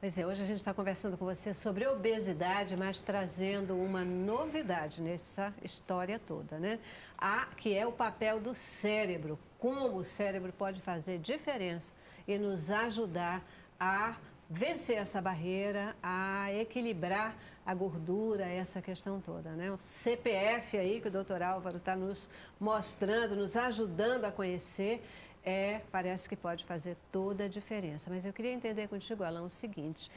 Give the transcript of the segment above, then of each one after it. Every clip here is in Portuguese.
Pois é, hoje a gente está conversando com você sobre obesidade, mas trazendo uma novidade nessa história toda, né? A, que é o papel do cérebro, como o cérebro pode fazer diferença e nos ajudar a vencer essa barreira, a equilibrar a gordura, essa questão toda, né? O CPF aí que o doutor Álvaro está nos mostrando, nos ajudando a conhecer, é, parece que pode fazer toda a diferença. Mas eu queria entender contigo, Alan, o seguinte.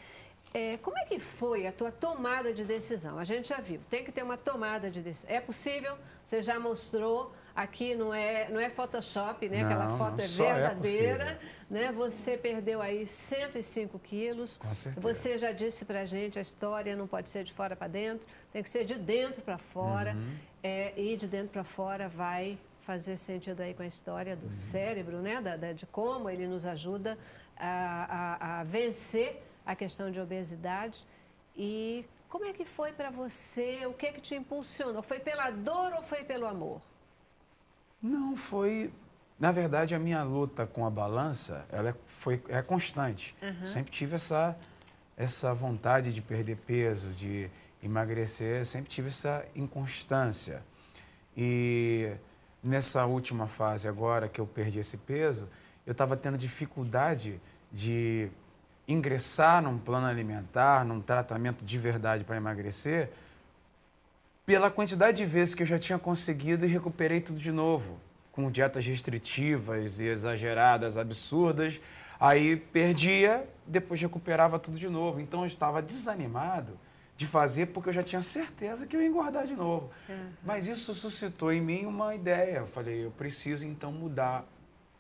É, como é que foi a tua tomada de decisão? A gente já viu, tem que ter uma tomada de decisão. É possível? Você já mostrou aqui, não é, não é Photoshop, né? Não, Aquela foto é, é verdadeira. É né? Você perdeu aí 105 quilos. Com certeza. Você já disse pra gente, a história não pode ser de fora para dentro, tem que ser de dentro para fora. Uhum. É, e de dentro para fora vai fazer sentido aí com a história do uhum. cérebro, né? Da, da, de como ele nos ajuda a, a, a vencer a questão de obesidade. E como é que foi para você? O que que te impulsionou? Foi pela dor ou foi pelo amor? Não, foi. Na verdade, a minha luta com a balança, ela é, foi, é constante. Uhum. Sempre tive essa, essa vontade de perder peso, de emagrecer, sempre tive essa inconstância. E nessa última fase agora que eu perdi esse peso, eu estava tendo dificuldade de ingressar num plano alimentar, num tratamento de verdade para emagrecer, pela quantidade de vezes que eu já tinha conseguido e recuperei tudo de novo, com dietas restritivas e exageradas, absurdas. Aí perdia, depois recuperava tudo de novo. Então eu estava desanimado de fazer porque eu já tinha certeza que eu ia engordar de novo. Uhum. Mas isso suscitou em mim uma ideia. Eu falei, eu preciso então mudar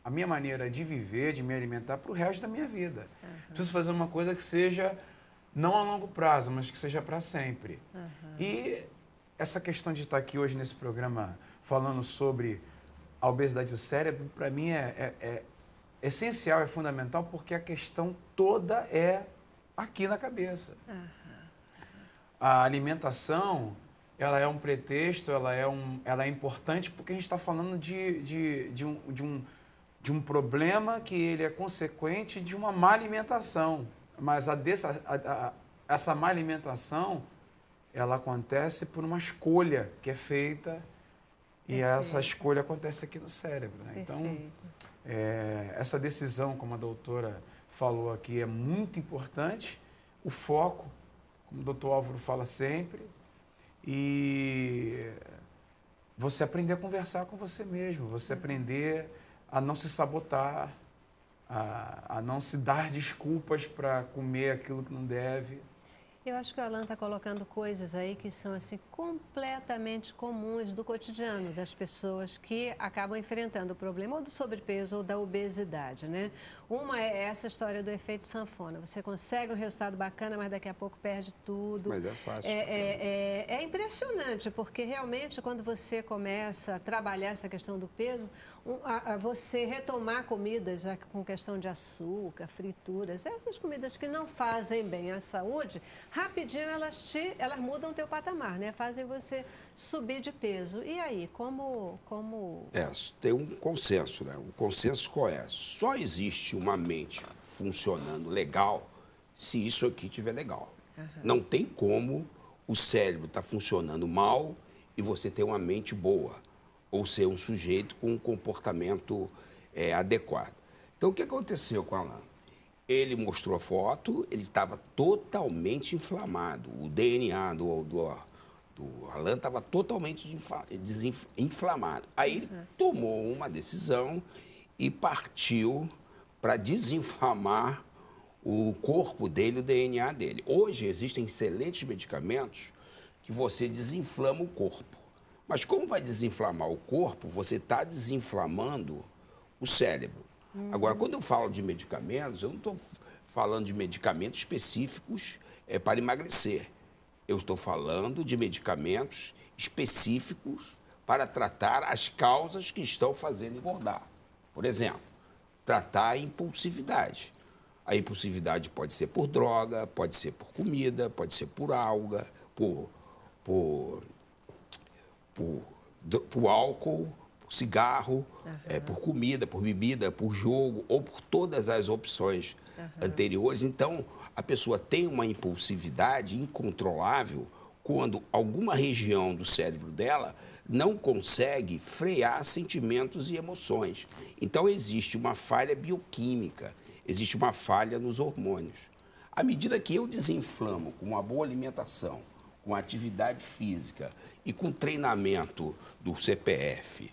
a minha maneira de viver, de me alimentar para o resto da minha vida. Uhum. Preciso fazer uma coisa que seja não a longo prazo, mas que seja para sempre. Uhum. E essa questão de estar aqui hoje nesse programa falando sobre a obesidade do cérebro, para mim é, é, é essencial, é fundamental, porque a questão toda é aqui na cabeça. Uhum a alimentação ela é um pretexto, ela é, um, ela é importante porque a gente está falando de, de, de, um, de, um, de um problema que ele é consequente de uma má alimentação. Mas a dessa, a, a, essa má alimentação ela acontece por uma escolha que é feita e Perfeito. essa escolha acontece aqui no cérebro. Né? Então, é, essa decisão, como a doutora falou aqui, é muito importante. O foco como o doutor Álvaro fala sempre, e você aprender a conversar com você mesmo, você aprender a não se sabotar, a, a não se dar desculpas para comer aquilo que não deve. Eu acho que o Alan está colocando coisas aí que são assim completamente comuns do cotidiano das pessoas que acabam enfrentando o problema ou do sobrepeso ou da obesidade, né? Uma é essa história do efeito sanfona. Você consegue um resultado bacana, mas daqui a pouco perde tudo. Mas é fácil. É, é, é, é impressionante, porque realmente quando você começa a trabalhar essa questão do peso, a, a você retomar comidas com questão de açúcar, frituras, essas comidas que não fazem bem à saúde, rapidinho elas, te, elas mudam o teu patamar, né? Fazem você subir de peso. E aí, como... como... É, tem um consenso, né? O consenso qual é? Só existe uma mente funcionando legal se isso aqui estiver legal. Uhum. Não tem como o cérebro estar tá funcionando mal e você ter uma mente boa ou ser um sujeito com um comportamento é, adequado. Então, o que aconteceu com Alan? Ele mostrou a foto, ele estava totalmente inflamado. O DNA do, do, do Alan estava totalmente desinflamado. Aí ele uhum. tomou uma decisão e partiu para desinflamar o corpo dele, o DNA dele. Hoje existem excelentes medicamentos que você desinflama o corpo. Mas como vai desinflamar o corpo, você está desinflamando o cérebro. Uhum. Agora, quando eu falo de medicamentos, eu não estou falando de medicamentos específicos é, para emagrecer. Eu estou falando de medicamentos específicos para tratar as causas que estão fazendo engordar. Por exemplo, tratar a impulsividade. A impulsividade pode ser por droga, pode ser por comida, pode ser por alga, por, por por, por álcool, cigarro, uhum. é, por comida, por bebida, por jogo ou por todas as opções uhum. anteriores. Então, a pessoa tem uma impulsividade incontrolável quando alguma região do cérebro dela não consegue frear sentimentos e emoções. Então, existe uma falha bioquímica, existe uma falha nos hormônios. À medida que eu desinflamo com uma boa alimentação, com atividade física e com treinamento do CPF,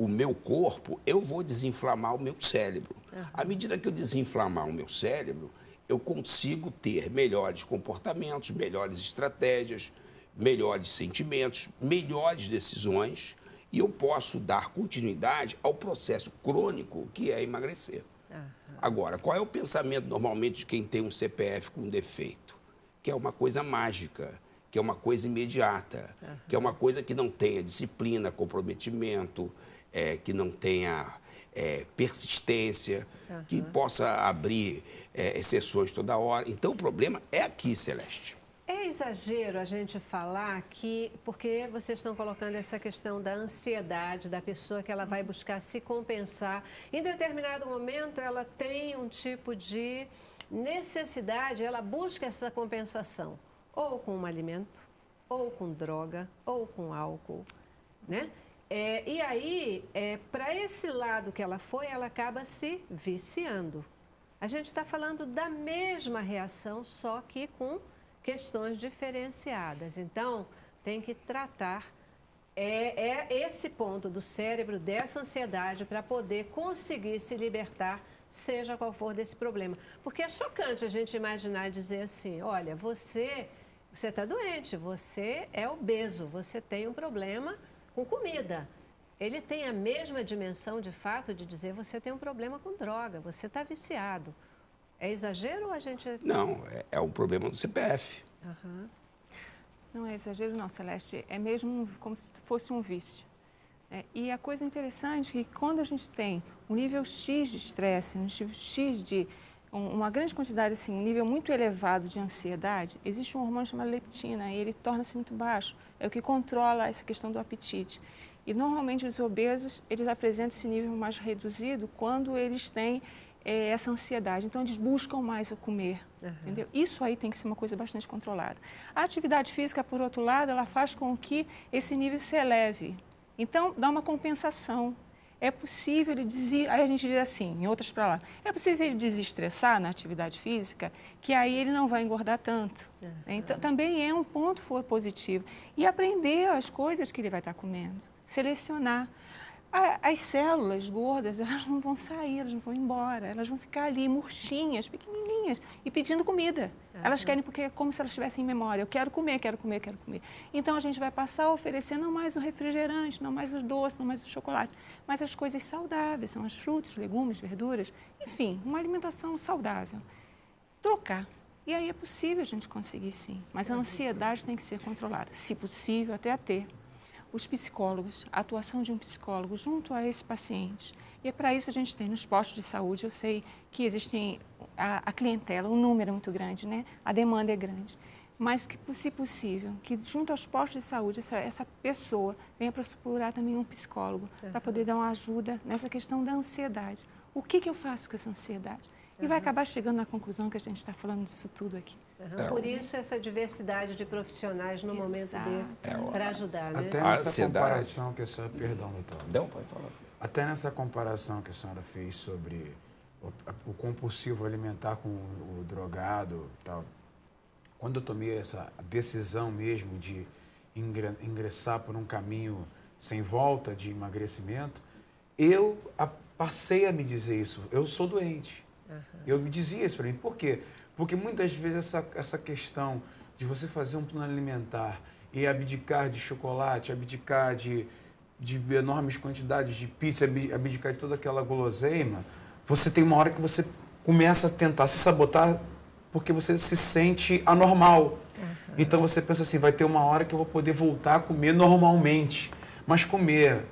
o meu corpo, eu vou desinflamar o meu cérebro. Uhum. À medida que eu desinflamar o meu cérebro, eu consigo ter melhores comportamentos, melhores estratégias, melhores sentimentos, melhores decisões e eu posso dar continuidade ao processo crônico que é emagrecer. Uhum. Agora, qual é o pensamento normalmente de quem tem um CPF com defeito? Que é uma coisa mágica, que é uma coisa imediata, uhum. que é uma coisa que não tenha disciplina, comprometimento, é, que não tenha é, persistência, uhum. que possa abrir é, exceções toda hora. Então, o problema é aqui, Celeste. É exagero a gente falar que, porque vocês estão colocando essa questão da ansiedade da pessoa que ela vai buscar se compensar. Em determinado momento, ela tem um tipo de necessidade, ela busca essa compensação, ou com um alimento, ou com droga, ou com álcool, né? É, e aí, é, para esse lado que ela foi, ela acaba se viciando. A gente está falando da mesma reação, só que com questões diferenciadas. Então, tem que tratar é, é esse ponto do cérebro, dessa ansiedade, para poder conseguir se libertar, seja qual for desse problema. Porque é chocante a gente imaginar e dizer assim: olha, você você está doente, você é obeso, você tem um problema com comida. Ele tem a mesma dimensão de fato de dizer você tem um problema com droga, você está viciado. É exagero ou a gente. Não, é, é um problema do CPF. Uhum. Não é exagero, não, Celeste. É mesmo como se fosse um vício. É, e a coisa interessante é que quando a gente tem um nível X de estresse, um nível X de uma grande quantidade, assim, um nível muito elevado de ansiedade, existe um hormônio chamado leptina e ele torna-se muito baixo. É o que controla essa questão do apetite. E normalmente os obesos, eles apresentam esse nível mais reduzido quando eles têm é, essa ansiedade. Então, eles buscam mais o comer, uhum. entendeu? Isso aí tem que ser uma coisa bastante controlada. A atividade física, por outro lado, ela faz com que esse nível se eleve. Então, dá uma compensação. É possível ele des... aí a gente diz assim, em outras palavras, é possível ele desestressar na atividade física, que aí ele não vai engordar tanto. Uhum. Então, também é um ponto for positivo. E aprender as coisas que ele vai estar comendo, selecionar as células gordas, elas não vão sair, elas não vão embora, elas vão ficar ali murchinhas, pequenininhas e pedindo comida. Uhum. Elas querem porque é como se elas estivessem em memória. Eu quero comer, quero comer, quero comer. Então a gente vai passar a oferecer não mais o refrigerante, não mais os doces, não mais o chocolate, mas as coisas saudáveis, são as frutas, legumes, verduras, enfim, uma alimentação saudável. Trocar. E aí é possível a gente conseguir sim, mas a ansiedade tem que ser controlada, se possível até a ter os psicólogos, a atuação de um psicólogo junto a esse paciente. E é para isso a gente tem nos postos de saúde, eu sei que existem a, a clientela, o número é muito grande, né? a demanda é grande. Mas que, se possível, que junto aos postos de saúde, essa, essa pessoa venha procurar também um psicólogo uhum. para poder dar uma ajuda nessa questão da ansiedade. O que, que eu faço com essa ansiedade? E vai acabar chegando na conclusão que a gente está falando disso tudo aqui. Uhum. Por isso essa diversidade de profissionais no Exato. momento desse, é, para ajudar, né? Até nessa comparação que a senhora... Perdão, doutor. Não, pode falar. Até nessa comparação que a senhora fez sobre o, o compulsivo alimentar com o, o drogado tal, quando eu tomei essa decisão mesmo de ingressar por um caminho sem volta de emagrecimento, eu passei a me dizer isso. Eu sou doente. Uhum. Eu me dizia isso para mim. Por quê? Porque muitas vezes essa, essa questão de você fazer um plano alimentar e abdicar de chocolate, abdicar de, de enormes quantidades de pizza, abdicar de toda aquela guloseima, você tem uma hora que você começa a tentar se sabotar porque você se sente anormal. Uhum. Então você pensa assim, vai ter uma hora que eu vou poder voltar a comer normalmente. Mas comer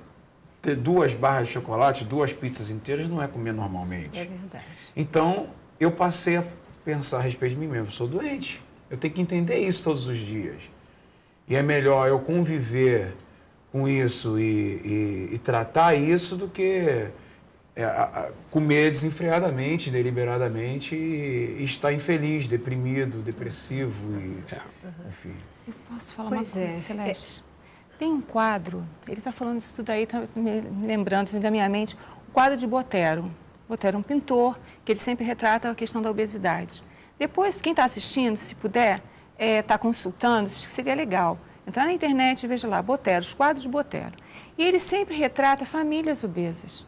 ter duas barras de chocolate, duas pizzas inteiras, não é comer normalmente. É verdade. Então, eu passei a pensar a respeito de mim mesmo. Eu sou doente. Eu tenho que entender isso todos os dias. E é melhor eu conviver com isso e, e, e tratar isso do que é, a, a, comer desenfreadamente, deliberadamente e, e, estar infeliz, deprimido, depressivo e, é. enfim. Eu posso falar pois uma coisa, é. Celeste? Tem um quadro, ele está falando isso tudo aí, está me lembrando da minha mente, o quadro de Botero. Botero é um pintor, que ele sempre retrata a questão da obesidade. Depois, quem está assistindo, se puder, está é, tá consultando, seria legal. Entrar na internet e veja lá, Botero, os quadros de Botero. E ele sempre retrata famílias obesas.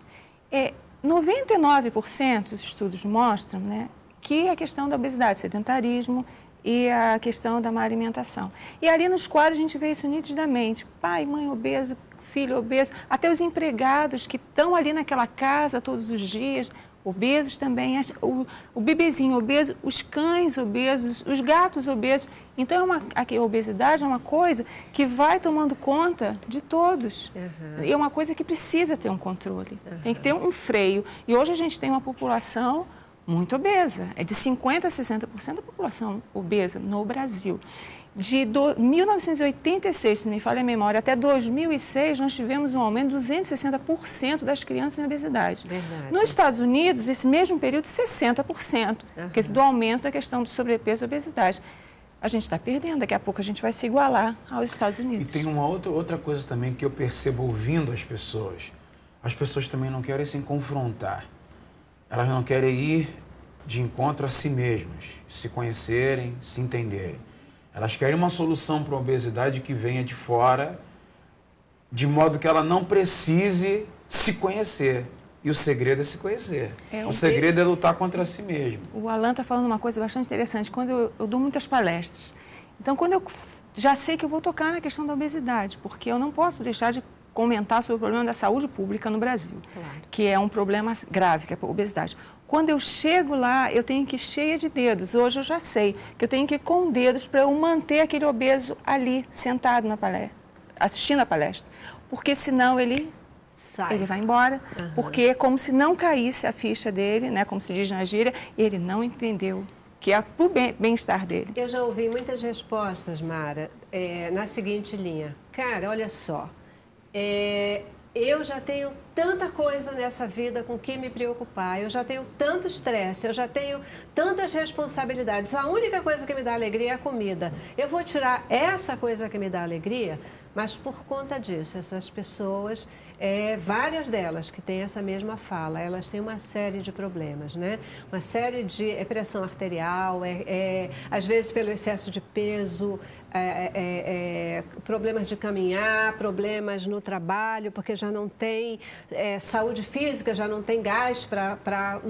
É, 99% dos estudos mostram né, que a questão da obesidade, sedentarismo e a questão da má alimentação. E ali nos quadros a gente vê isso nitidamente. Pai, mãe obeso, filho obeso, até os empregados que estão ali naquela casa todos os dias, obesos também, o, o bebezinho obeso, os cães obesos, os gatos obesos. Então, é uma, a obesidade é uma coisa que vai tomando conta de todos. Uhum. E é uma coisa que precisa ter um controle, uhum. tem que ter um freio. E hoje a gente tem uma população muito obesa, é de 50% a 60% da população obesa no Brasil de do, 1986, se me falha a memória, até 2006, nós tivemos um aumento de 260% das crianças em obesidade. Verdade. Nos Estados Unidos, esse mesmo período, 60%, uhum. que do aumento da questão do sobrepeso e obesidade. A gente está perdendo, daqui a pouco a gente vai se igualar aos Estados Unidos. E tem uma outra, outra coisa também que eu percebo ouvindo as pessoas. As pessoas também não querem se confrontar. Elas não querem ir de encontro a si mesmas, se conhecerem, se entenderem. Elas querem uma solução para a obesidade que venha de fora, de modo que ela não precise se conhecer. E o segredo é se conhecer. É, o segredo é lutar contra si mesmo. O Alan está falando uma coisa bastante interessante. Quando eu, eu, dou muitas palestras, então quando eu já sei que eu vou tocar na questão da obesidade, porque eu não posso deixar de comentar sobre o problema da saúde pública no Brasil, claro. que é um problema grave, que é a obesidade. Quando eu chego lá, eu tenho que ir cheia de dedos. Hoje eu já sei que eu tenho que ir com dedos para eu manter aquele obeso ali, sentado na palestra, assistindo a palestra. Porque senão ele Sai. ele vai embora. Uhum. Porque é como se não caísse a ficha dele, né, como se diz na gíria, ele não entendeu que é para o bem-estar dele. Eu já ouvi muitas respostas, Mara, é, na seguinte linha. Cara, olha só, é, eu já tenho tanta coisa nessa vida com que me preocupar, eu já tenho tanto estresse, eu já tenho tantas responsabilidades. A única coisa que me dá alegria é a comida. Eu vou tirar essa coisa que me dá alegria, mas por conta disso, essas pessoas é, várias delas que têm essa mesma fala, elas têm uma série de problemas, né? Uma série de é pressão arterial, é, é, às vezes pelo excesso de peso, é, é, é, problemas de caminhar, problemas no trabalho, porque já não tem saúde física, já não tem gás para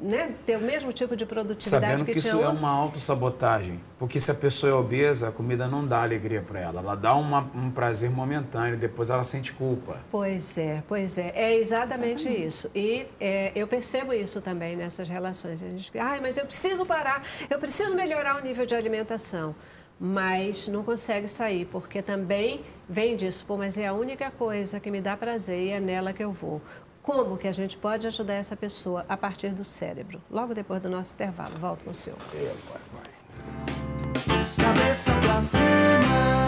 né, ter o mesmo tipo de produtividade Sabendo que, que isso é uma autossabotagem. Porque se a pessoa é obesa, a comida não dá alegria para ela. Ela dá uma, um prazer momentâneo, depois ela sente culpa. Pois é, pois é. É exatamente, exatamente. isso. E é, eu percebo isso também nessas relações. A gente, ai, mas eu preciso parar, eu preciso melhorar o nível de alimentação. Mas não consegue sair, porque também vem disso. Pô, mas é a única coisa que me dá prazer e é nela que eu vou como que a gente pode ajudar essa pessoa a partir do cérebro. Logo depois do nosso intervalo. Volto com o senhor. É, vai, vai. Cabeça pra cima.